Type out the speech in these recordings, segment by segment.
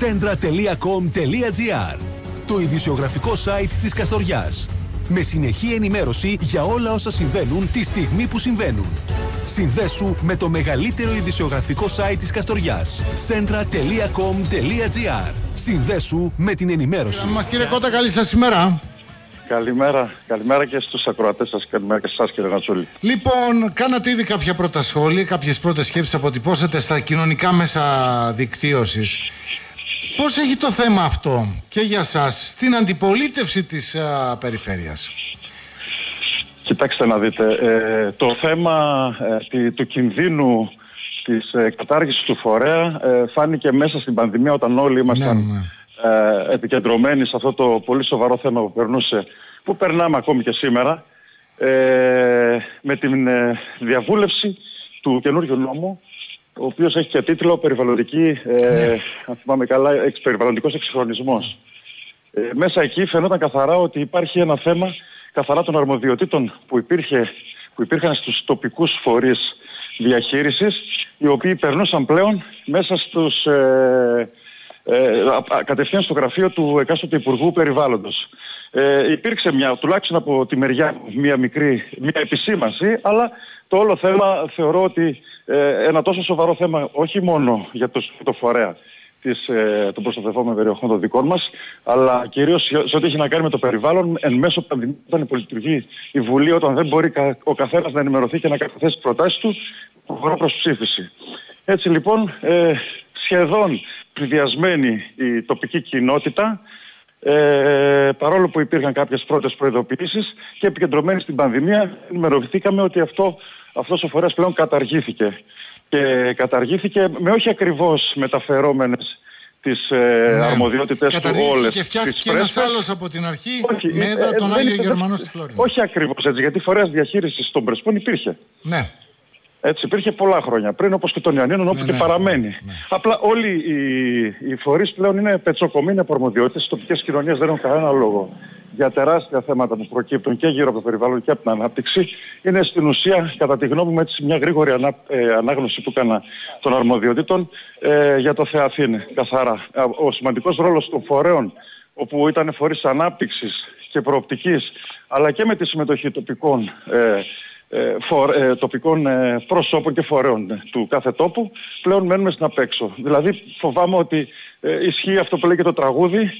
centra.com.gr Το ειδησιογραφικό site της Καστοριάς. Με συνεχή ενημέρωση για όλα όσα συμβαίνουν τη στιγμή που συμβαίνουν. Συνδέσου με το μεγαλύτερο ειδησιογραφικό site της Καστοριάς. centra.com.gr Συνδέσου με την ενημέρωση. Μας κύριε Κώτα, καλή σας ημέρα. Καλημέρα. Καλημέρα και στους ακροατές σας. Καλημέρα και σε εσάς κύριε Νατσούλη. Λοιπόν, κάνατε ήδη κάποια πρώτα σχόλια, κάποιες πρώτες σκέψεις αποτυπώσατε στα κοινωνικά μέσα δικτύωσης. Πώς έχει το θέμα αυτό και για σας στην αντιπολίτευση της α, περιφέρειας; Κοιτάξτε να δείτε, ε, το θέμα ε, του κινδύνου της ε, κατάργησης του φορέα ε, φάνηκε μέσα στην πανδημία όταν όλοι ήμασταν Ναι, ναι. ε, επικεντρωμένοι σε αυτό το πολύ σοβαρό θέμα που περνούσε, που περνάμε ακόμη και σήμερα, ε, με την ε, διαβούλευση του καινούργιου νόμου, ο οποίος έχει και τίτλο περιβαλλοντική, ε, αν θυμάμαι καλά, εξ, περιβαλλοντικός εξυγχρονισμός. Ε, μέσα εκεί φαινόταν καθαρά ότι υπάρχει ένα θέμα καθαρά των αρμοδιοτήτων που, υπήρχε, που υπήρχαν στους τοπικούς φορείς διαχείρισης, οι οποίοι περνούσαν πλέον μέσα στους, ε, ε, α- α- κατευθείαν στο γραφείο του εκάστοτε Υπουργού Περιβάλλοντος. Ε, υπήρξε μια, τουλάχιστον από τη μεριά μου, μια μικρή μια επισήμαση, αλλά το όλο θέμα θεωρώ ότι ε, ένα τόσο σοβαρό θέμα όχι μόνο για το, το φορέα της, ε, των προστατευόμενων περιοχών των δικών μας, αλλά κυρίως σε σε ό,τι έχει να κάνει με το περιβάλλον, εν μέσω πανδημίας όταν υπολειτουργεί η Βουλή, όταν δεν μπορεί κα- ο καθένας να ενημερωθεί και να καταθέσει τις προτάσεις του, προχωρά προς ψήφιση. Έτσι λοιπόν, ε, σχεδόν πληδιασμένη η τοπική κοινότητα, ε, παρόλο που υπήρχαν κάποιες πρώτες προειδοποιήσεις και επικεντρωμένοι στην πανδημία, ενημερωθήκαμε ότι αυτό, αυτός ο φορέας πλέον καταργήθηκε. Και καταργήθηκε με όχι ακριβώς μεταφερόμενες τις ε, Ναι. αρμοδιότητες του Καταργήθηκε όλες και φτιάχτηκε τις ένας πρέσβες. άλλος από την αρχή Όχι, με ε, έδρα ε, τον δεν Άγιο είναι- Γερμανό στη Φλόρινα. Όχι ακριβώς έτσι, γιατί φορέας διαχείρισης των Πρεσπών υπήρχε. Ναι. Έτσι, υπήρχε πολλά χρόνια πριν, όπως και των Ιωαννίνων, όπου Ναι, και ναι, παραμένει. ναι. Απλά όλοι οι, οι φορείς πλέον είναι πετσοκομμένοι από αρμοδιότητες. Οι τοπικές κοινωνίες δεν έχουν κανένα λόγο για τεράστια θέματα που προκύπτουν και γύρω από το περιβάλλον και από την ανάπτυξη. Είναι στην ουσία, κατά τη γνώμη μου, έτσι, μια γρήγορη ανά, ε, ανάγνωση που έκανα των αρμοδιοτήτων ε, για το Θεαθήνε, καθαρά. Α, Ο σημαντικός ρόλος των φορέων, όπου ήταν φορείς ανάπτυξης και προοπτικής, αλλά και με τη συμμετοχή τοπικών ε, ε, φορ- ε, τοπικών ε, προσώπων και φορέων ε, του κάθε τόπου, πλέον μένουμε στην απέξω. Δηλαδή φοβάμαι ότι ε, ισχύει αυτό που λέει και το τραγούδι,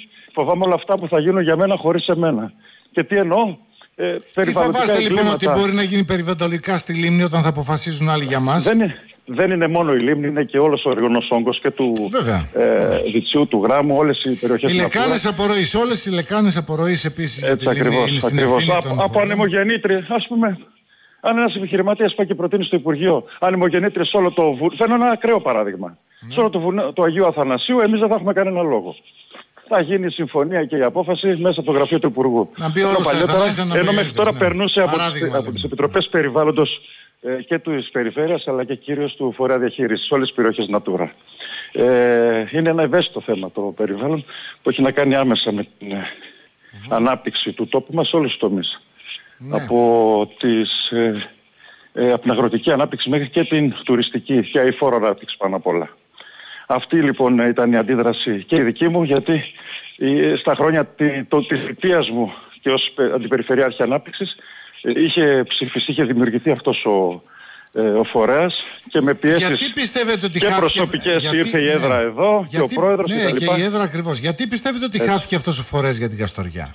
φοβάμαι όλα αυτά που θα γίνουν για μένα χωρίς εμένα. Και τι εννοώ, ε, Τι περιβαλλοντικά φοβάστε λοιπόν ότι εγκλήματα. μπορεί να γίνει περιβαλλοντικά στη λίμνη όταν θα αποφασίζουν άλλοι για μας; Δεν είναι, δεν είναι μόνο η λίμνη, είναι και όλος ο οργανός όγκος και του Βέβαια. ε, Διτσιού, του Γράμμου, όλες οι περιοχές Οι του λεκάνες Natura. απορροής, όλες οι λεκάνες απορροής επίσης για τη Έτσι λίμνη είναι ακριβώς. στην ακριβώς. ευθύνη Από, των από φορέων. ανεμογεννήτρια, ας πούμε, αν ένας επιχειρηματίας πάει και προτείνει στο Υπουργείο ανεμογεννήτρια σε όλο το βουνό, φαίνω ένα ακραίο παράδειγμα. Ναι. Σε όλο το βουνό του Αγίου Αθανασίου εμείς δεν θα έχουμε κανένα λόγο. Θα γίνει η συμφωνία και η απόφαση μέσα από το γραφείο του Υπουργού. Να μπει Ενώ όλος ο παλιότερα, Αθανάσης να Ενώ μέχρι μεγαλύτερος, τώρα ναι. περνούσε από τις, Παράδειγμα από λέμε. τις Επιτροπές Περιβάλλοντος ε, και της Περιφέρειας αλλά και κυρίως του Φορέα Διαχείρισης σε όλες τις περιοχές Natura. Ε, είναι ένα ευαίσθητο θέμα το περιβάλλον που έχει να κάνει άμεσα με την ε, ανάπτυξη του τόπου μας σε όλους τους τομείς. Ναι. Από, τις, ε, ε, από την αγροτική ανάπτυξη μέχρι και την τουριστική και αηφόρο ανάπτυξη πάνω απ' όλα. Αυτή λοιπόν ήταν η αντίδραση και η δική μου γιατί ε, στα χρόνια τη, το, της θητείας μου και ως πε- αντιπεριφερειάρχη ανάπτυξης ε, είχε ψηφιστεί, είχε δημιουργηθεί αυτός ο, ε, ο φορέας και με πιέσεις Γιατί πιστεύετε ότι και χάθηκε... προσωπικές γιατί- ήρθε η έδρα ναι. εδώ και ο Γιατί- πρόεδρος ναι, κτλ. και η έδρα ακριβώς. Γιατί πιστεύετε ότι χάθηκε αυτός ο φορέας για την Καστοριά;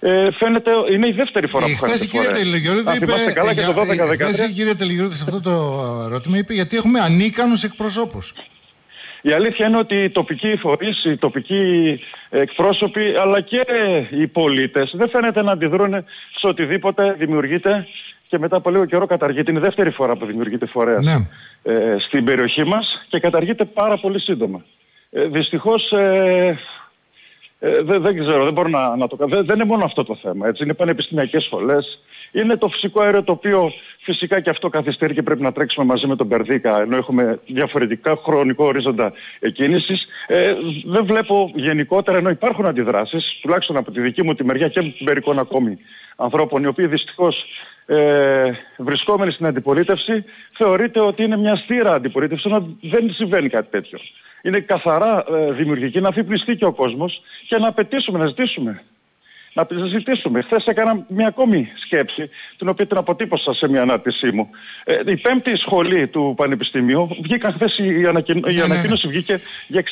Ε, φαίνεται, είναι η δεύτερη φορά που Χθες χάνεται η κυρία φορέα. Τελεγιορίδου Αν είπε. θυμάστε καλά και το για- 12-13. χθες η κυρία Τελεγιορίδου σε αυτό το ερώτημα είπε γιατί έχουμε ανίκανους εκπροσώπους. Η αλήθεια είναι ότι οι τοπικοί φορείς, οι τοπικοί εκπρόσωποι αλλά και οι πολίτες δεν φαίνεται να αντιδρούν σε οτιδήποτε δημιουργείται και μετά από λίγο καιρό καταργείται. Είναι η δεύτερη φορά που δημιουργείται φορέας Ναι. ε, στην περιοχή μας και καταργείται πάρα πολύ σύντομα. Ε, δυστυχώς ε, ε, δεν, δεν ξέρω, δεν μπορώ να, να το κάνω. Δεν, δεν είναι μόνο αυτό το θέμα. Έτσι. Είναι πανεπιστημιακές σχολές. Είναι το φυσικό αέριο το οποίο φυσικά και αυτό καθυστερεί και πρέπει να τρέξουμε μαζί με τον Περδίκα ενώ έχουμε διαφορετικά χρονικό ορίζοντα εκκίνησης. Ε, δεν βλέπω γενικότερα ενώ υπάρχουν αντιδράσεις, τουλάχιστον από τη δική μου τη μεριά και μερικών ακόμη ανθρώπων οι οποίοι δυστυχώς ε, βρισκόμενοι στην αντιπολίτευση θεωρείται ότι είναι μια στήρα αντιπολίτευσης, ενώ δεν συμβαίνει κάτι τέτοιο. Είναι καθαρά ε, δημιουργική να αφυπνιστεί και ο κόσμος και να απαιτήσουμε, να ζητήσουμε να συζητήσουμε. Χθες έκανα μια ακόμη σκέψη, την οποία την αποτύπωσα σε μια ανάρτησή μου. Ε, η πέμπτη σχολή του Πανεπιστημίου, βγήκαν χθες η, ανακοιν... ναι, η ναι, ανακοίνωση ναι. βγήκε για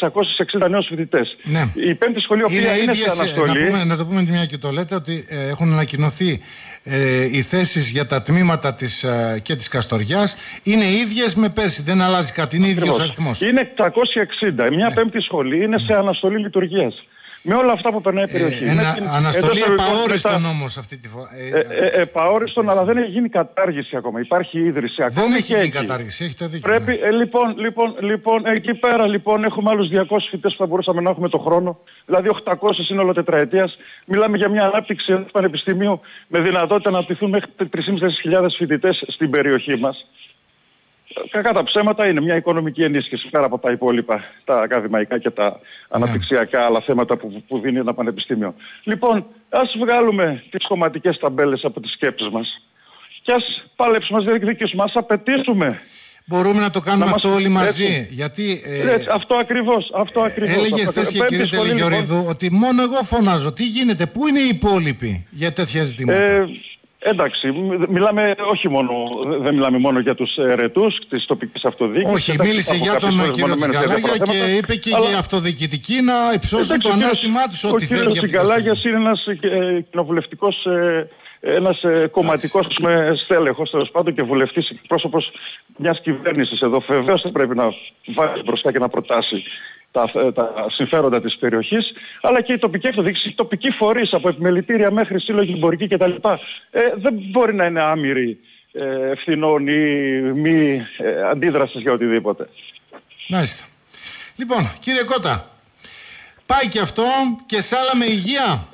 660 νέους φοιτητές. Ναι. Η πέμπτη σχολή, οποία είναι, είναι σε αναστολή. Να, πούμε, να το πούμε τη μια και το λέτε, ότι ε, έχουν ανακοινωθεί ε, οι θέσεις για τα τμήματα της, ε, και της Καστοριάς. Είναι ίδιες με πέρσι, δεν αλλάζει κάτι, είναι ίδιος αριθμός. Είναι 760. Μια ναι. πέμπτη σχολή είναι σε αναστολή λειτουργίας με όλα αυτά που περνάει η περιοχή. Ε, ένα, αναστολή επαόριστον όμως αυτή τη φορά. Ε, ε, ε, επαόριστον, αλλά δεν έχει γίνει κατάργηση ακόμα. Υπάρχει ίδρυση ακόμα. Δεν έχει γίνει κατάργηση, έχετε δίκιο. Πρέπει, ναι. ε, λοιπόν, λοιπόν, λοιπόν, εκεί πέρα λοιπόν έχουμε άλλους 200 φοιτητές που θα μπορούσαμε να έχουμε το χρόνο. Δηλαδή 800 σύνολο τετραετίας. Μιλάμε για μια ανάπτυξη του Πανεπιστημίου με δυνατότητα να αναπτυχθούν μέχρι 3.500 φοιτητές στην περιοχή μας κακά τα ψέματα είναι μια οικονομική ενίσχυση πέρα από τα υπόλοιπα, τα ακαδημαϊκά και τα αναπτυξιακά άλλα θέματα που, που δίνει ένα πανεπιστήμιο. Λοιπόν, ας βγάλουμε τις κομματικές ταμπέλες από τις σκέψεις μας και ας παλέψουμε, ας διεκδικήσουμε, ας απαιτήσουμε Μπορούμε να το κάνουμε αυτό όλοι μαζί. Γιατί, ε, έτσι, αυτό ακριβώς, αυτό ακριβώς. Έλεγε χθες και η κυρία Τελεγιορίδου ότι μόνο εγώ φωνάζω. Τι γίνεται, πού είναι οι υπόλοιποι για τέτοια ζητήματα; Ε, Εντάξει, μιλάμε όχι μόνο, δεν μιλάμε μόνο για τους ερετούς της τοπικής αυτοδιοίκησης. Όχι, μίλησε για τον κύριο Τσιγκαλάγια και είπε και αλλά... για αυτοδιοικητική να υψώσουν το ανάστημά τους ό,τι θέλει. Ο κύριος Τσιγκαλάγιας είναι ένας ε, κοινοβουλευτικός ε, ένας ε, κομματικός στέλεχος τέλος πάντων και βουλευτής πρόσωπος μιας κυβέρνησης εδώ. Βεβαίως θα πρέπει να βάλει μπροστά και να προτάσει τα, τα συμφέροντα της περιοχής, αλλά και η τοπική αυτοδιοίκηση, οι τοπικοί φορείς από επιμελητήρια μέχρι σύλλογοι εμπορικοί κτλ. Ε, δεν μπορεί να είναι άμυροι ε, ευθυνών ή μη ε, αντίδρασης για οτιδήποτε. Μάλιστα. Λοιπόν, κύριε Κώτα, πάει και αυτό και σ' άλλα με υγεία;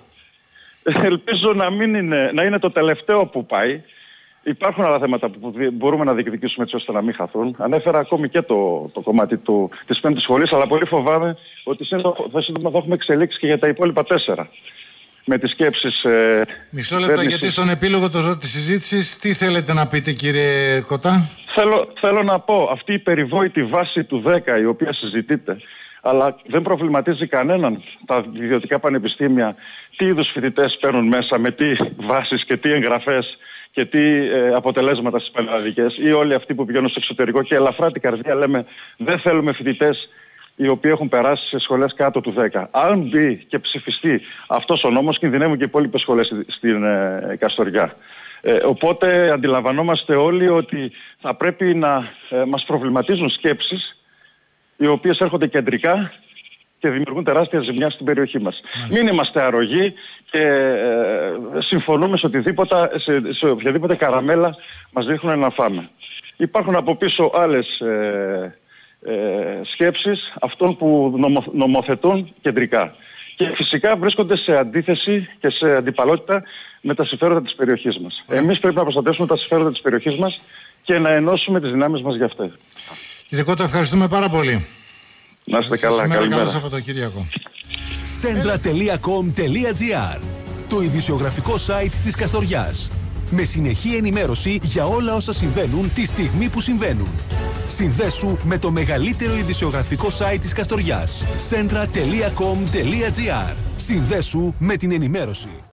Ελπίζω να, μην είναι, να είναι το τελευταίο που πάει. Υπάρχουν άλλα θέματα που μπορούμε να διεκδικήσουμε έτσι ώστε να μην χαθούν. Ανέφερα ακόμη και το, το κομμάτι του, της πέμπτης σχολής, αλλά πολύ φοβάμαι ότι θα σύντομα θα έχουμε εξελίξεις και για τα υπόλοιπα τέσσερα. Με τις σκέψεις... Ε, Μισό λεπτό, γιατί στον επίλογο το, της συζήτησης τι θέλετε να πείτε κύριε Κοτά; Θέλω, θέλω να πω, αυτή η περιβόητη βάση του 10 η οποία συζητείται, αλλά δεν προβληματίζει κανέναν τα ιδιωτικά πανεπιστήμια τι είδους φοιτητές παίρνουν μέσα, με τι βάσεις και τι εγγραφές και τι ε, αποτελέσματα στις πανελλαδικές ή όλοι αυτοί που πηγαίνουν στο εξωτερικό και ελαφρά την καρδιά λέμε δεν θέλουμε φοιτητές οι οποίοι έχουν περάσει σε σχολές κάτω του 10. Αν μπει και ψηφιστεί αυτός ο νόμος, κινδυνεύουν και οι υπόλοιπες σχολές στην ε, Καστοριά. Ε, οπότε αντιλαμβανόμαστε όλοι ότι θα πρέπει να ε, μας προβληματίζουν σκέψεις οι οποίες έρχονται κεντρικά και δημιουργούν τεράστια ζημιά στην περιοχή μας. Μην είμαστε αρρωγοί και ε, συμφωνούμε σε, οτιδήποτε, σε, σε οποιαδήποτε καραμέλα μας δείχνουν να φάμε. Υπάρχουν από πίσω άλλες ε, ε, σκέψεις αυτών που νομοθετούν κεντρικά. Και φυσικά βρίσκονται σε αντίθεση και σε αντιπαλότητα με τα συμφέροντα της περιοχής μας. Εμείς πρέπει να προστατεύσουμε τα συμφέροντα της περιοχής μας και να ενώσουμε τις δυνάμεις μας για αυτά. Κύριε Κώτα, ευχαριστούμε πάρα πολύ. Να είστε καλά. Καλημέρα. Καλό Σαββατοκύριακο. Centra.com.gr Το ειδησιογραφικό site της Καστοριάς. Με συνεχή ενημέρωση για όλα όσα συμβαίνουν τη στιγμή που συμβαίνουν. Συνδέσου με το μεγαλύτερο ειδησιογραφικό site της Καστοριάς. Centra.com.gr Συνδέσου με την ενημέρωση.